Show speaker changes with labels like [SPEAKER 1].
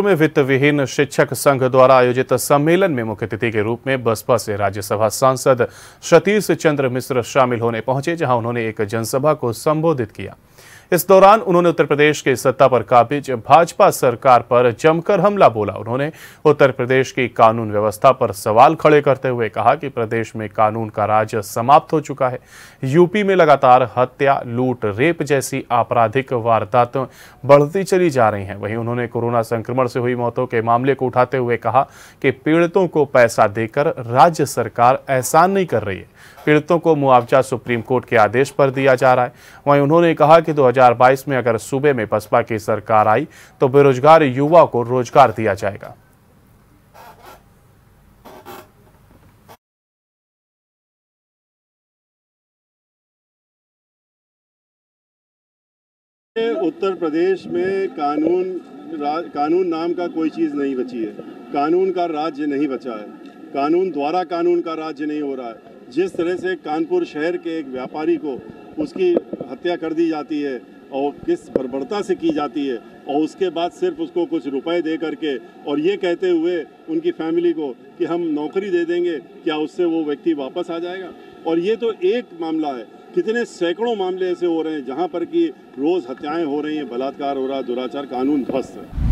[SPEAKER 1] में वित्त विहीन शिक्षक संघ द्वारा आयोजित सम्मेलन में मुख्य अतिथि के रूप में बसपा से राज्यसभा सांसद सतीश चंद्र मिश्र शामिल होने पहुँचे, जहाँ उन्होंने एक जनसभा को संबोधित किया। इस दौरान उन्होंने उत्तर प्रदेश की सत्ता पर काबिज भाजपा सरकार पर जमकर हमला बोला। उन्होंने उत्तर प्रदेश की कानून व्यवस्था पर सवाल खड़े करते हुए कहा कि प्रदेश में कानून का राज समाप्त हो चुका है। यूपी में लगातार हत्या, लूट, रेप जैसी आपराधिक वारदातें बढ़ती चली जा रही हैं। वहीं उन्होंने कोरोना संक्रमण से हुई मौतों के मामले को उठाते हुए कहा कि पीड़ितों को पैसा देकर राज्य सरकार एहसान नहीं कर रही है। पीड़ितों को मुआवजा सुप्रीम कोर्ट के आदेश पर दिया जा रहा है। वहीं उन्होंने कहा कि 2022 में अगर सूबे में बसपा की सरकार आई तो बेरोजगार युवा को रोज़गार दिया जाएगा।
[SPEAKER 2] उत्तर प्रदेश में कानून कानून नाम का कोई चीज़ नहीं बची है। कानून का राज्य नहीं बचा है। कानून द्वारा कानून का राज्य नहीं हो रहा है। जिस तरह से कानपुर शहर के एक व्यापारी को उसकी हत्या कर दी जाती है और किस बर्बरता से की जाती है और उसके बाद सिर्फ़ उसको कुछ रुपए दे करके और ये कहते हुए उनकी फैमिली को कि हम नौकरी दे देंगे, क्या उससे वो व्यक्ति वापस आ जाएगा? और ये तो एक मामला है। कितने सैकड़ों मामले ऐसे हो रहे हैं जहाँ पर कि रोज़ हत्याएँ हो रही हैं, बलात्कार हो रहा, दुराचार कानून ध्वस्त। है